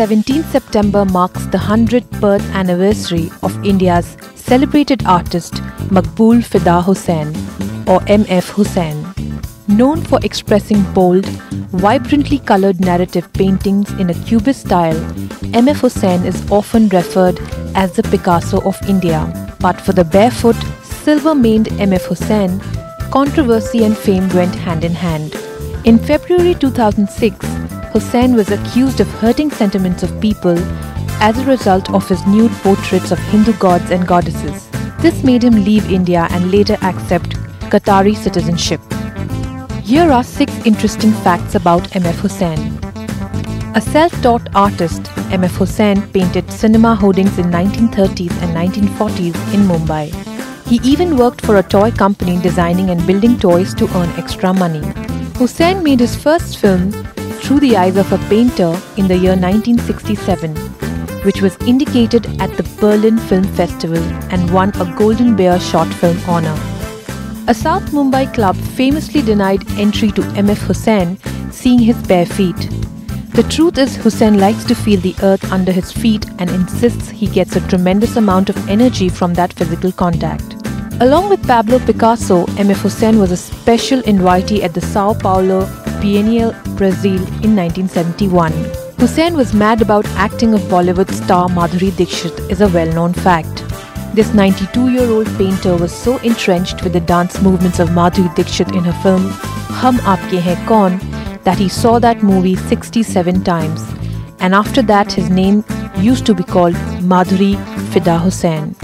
17th September marks the 100th birth anniversary of India's celebrated artist Maqbool Fida Hussain or MF Hussain. Known for expressing bold, vibrantly colored narrative paintings in a cubist style, MF Hussain is often referred as the Picasso of India. But for the barefoot, silver maned MF Hussain, controversy and fame went hand in hand. In February 2006, Hussain was accused of hurting sentiments of people as a result of his nude portraits of Hindu gods and goddesses. This made him leave India and later accept Qatari citizenship. Here are six interesting facts about MF Hussain. A self-taught artist, MF Hussain painted cinema hoardings in 1930s and 1940s in Mumbai. He even worked for a toy company designing and building toys to earn extra money. Hussain made his first film through the eyes of a painter in the year 1967, which was indicated at the Berlin Film Festival and won a Golden Bear Short Film Honor. A South Mumbai club famously denied entry to MF Hussain, seeing his bare feet. The truth is, Hussain likes to feel the earth under his feet and insists he gets a tremendous amount of energy from that physical contact. Along with Pablo Picasso, MF Hussain was a special invitee at the Sao Paulo Biennial, Brazil in 1971. Hussain was mad about acting of Bollywood star Madhuri Dixit is a well-known fact. This 92-year-old painter was so entrenched with the dance movements of Madhuri Dixit in her film Hum Aapke Hain Kaun that he saw that movie 67 times and after that his name used to be called Madhuri Fida Hussain.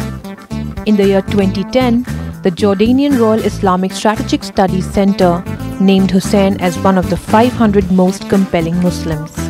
In the year 2010, the Jordanian Royal Islamic Strategic Studies Center named Hussain as one of the 500 most compelling Muslims.